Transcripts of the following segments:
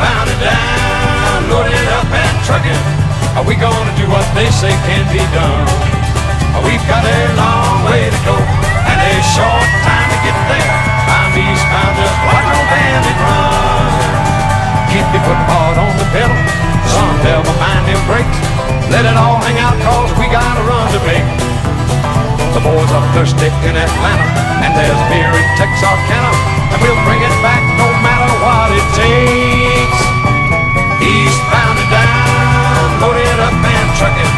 Eastbound and down, loaded up and trucking. Are we gonna do what they say can be done? We've got a long way to go and a short time to get there. I'm eastbound, just watch no bandit run. Keep your foot hard on the pedal, tell my mind them brakes. Let it all hang out cause we got a run to make. The boys are thirsty in Atlanta and there's beer in Texarkana and we'll bring it trucking.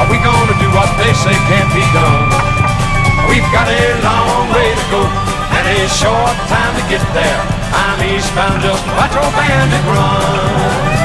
Are we gonna do what they say can't be done? We've got a long way to go and a short time to get there. I'm eastbound, just watch old bandit run.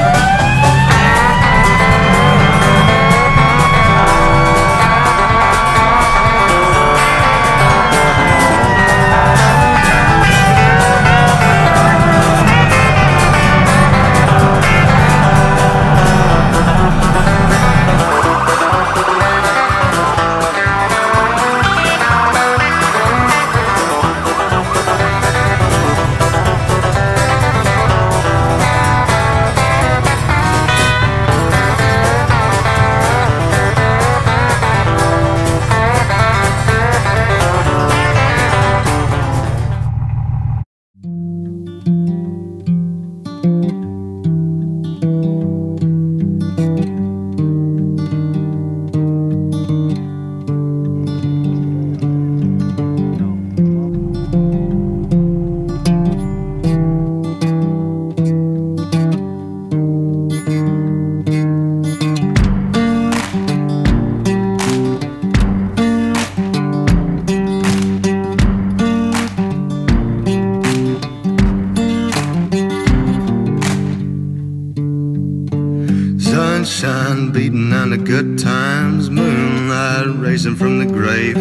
Sunshine beating on the good times, moonlight racing from the grave.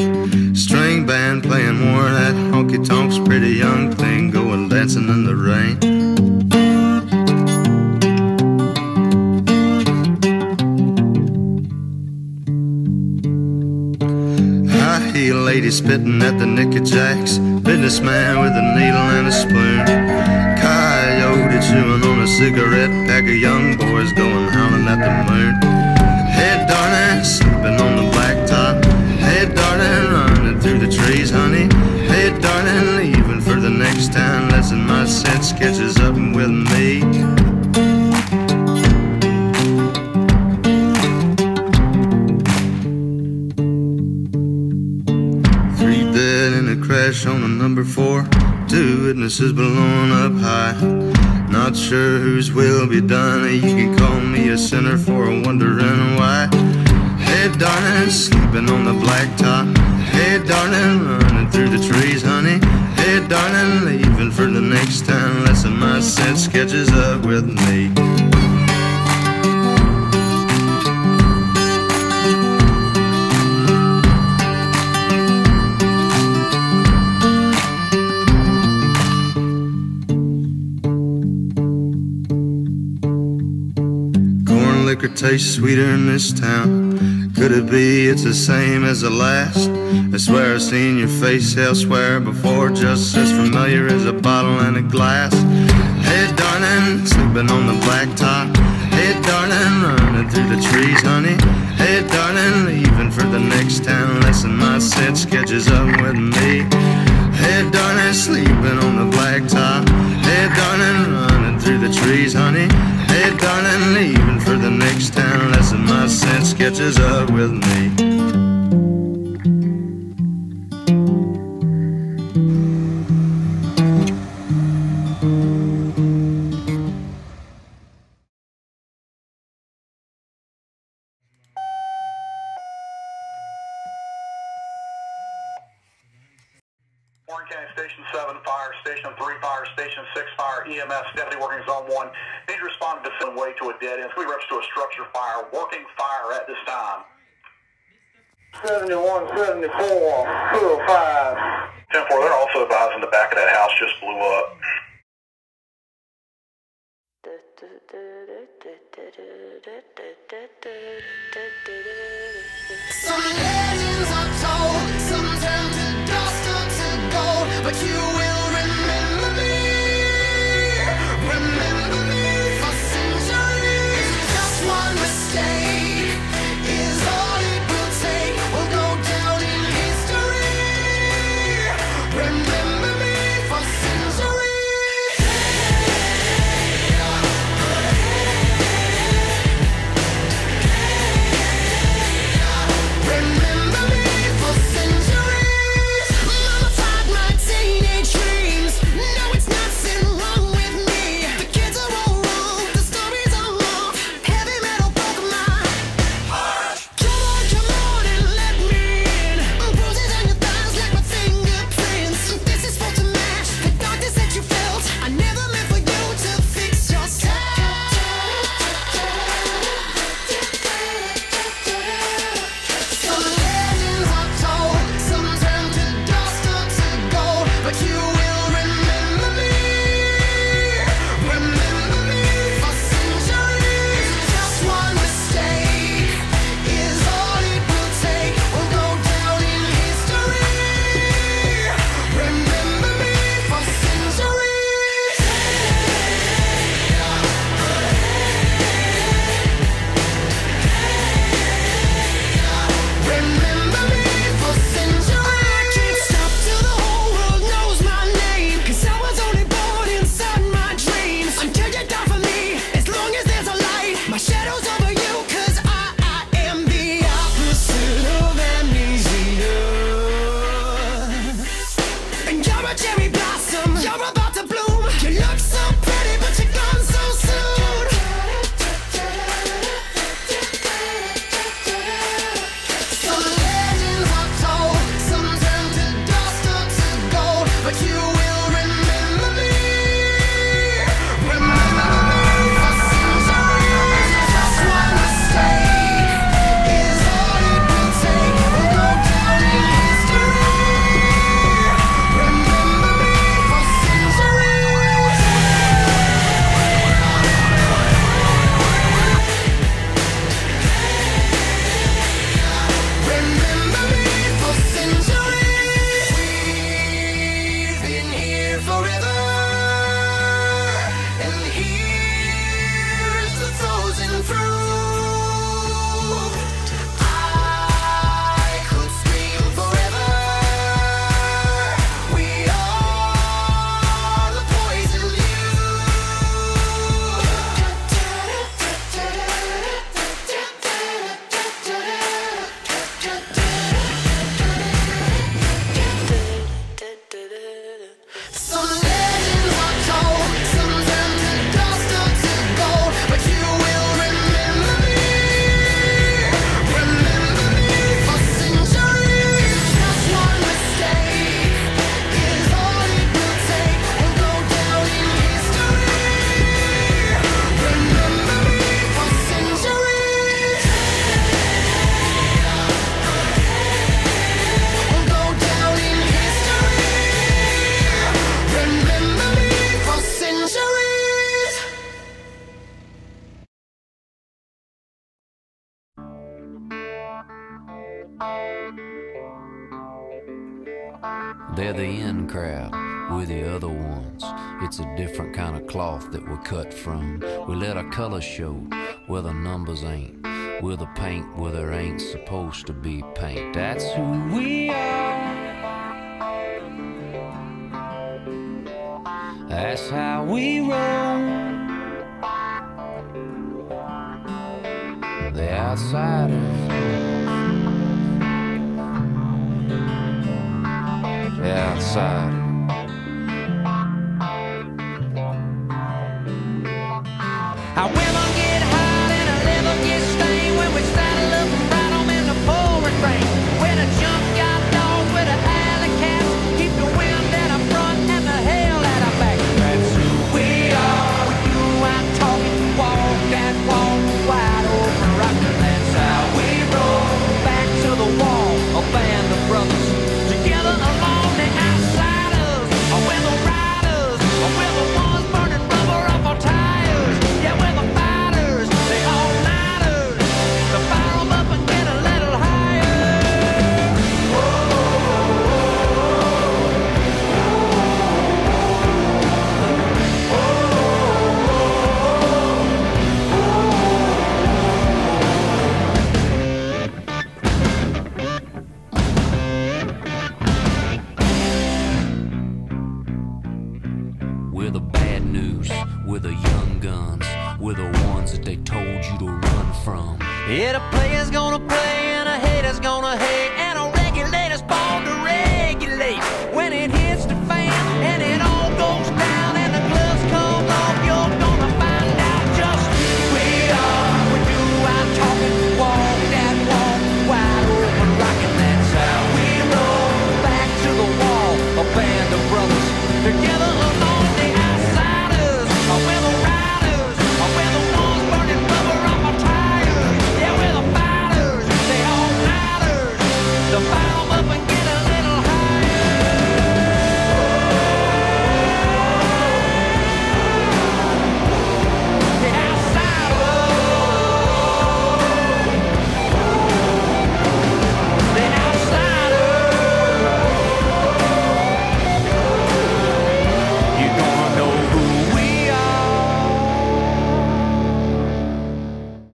String band playing more of that honky tonks, pretty young thing going dancing in the rain. High heel lady spitting at the Nicky Jacks, businessman with a needle and a spoon. Coyote chewing on a cigarette, pack of young boys going howling at the moon. Hey, darling, sleeping on the blacktop. Hey, darling, running through the trees, honey. Hey, darling, leaving for the next town. Lesson my sense catches up with me. Three dead in a crash on a number four. Two witnesses blown up sure whose will be done. You can call me a sinner for wondering why. Hey, darling, sleeping on the blacktop. Hey, darling, running through the trees, honey. Hey, darling, leaving for the next town. Lesson my sense catches up with me. Tastes sweeter in this town. Could it be it's the same as the last? I swear I've seen your face elsewhere before, just as familiar as a bottle and a glass. Hey, darling, sleeping on the blacktop. Hey, darling, running through the trees, honey. Hey, darling, leaving for the next town. Lesson my sense catches up with me. Hey, darling, sleeping on the blacktop. Hey, darling, the trees, honey. Hey, darling, leaving for the next town. Lesson my sense catches up with me. Warren County Station 7 Fire, Station 3 Fire, Station 6 Fire, EMS, Deputy Working Zone 1. Need responded to the way to a dead end. Three reps to a structure fire, working fire at this time. 71, 74, 205. 10 4, they're also advising the back of that house just blew up. Some legends are told, some turn to dust or to gold, but you They're the in crowd, we're the other ones. It's a different kind of cloth that we're cut from. We let our colors show where the numbers ain't. We're the paint where there ain't supposed to be paint. That's who we are. That's how we roll. The outsiders. The outsiders. Our We're the young guns. We're the ones that they told you to run from. Yeah, the player's gonna play and a hater's gonna hate.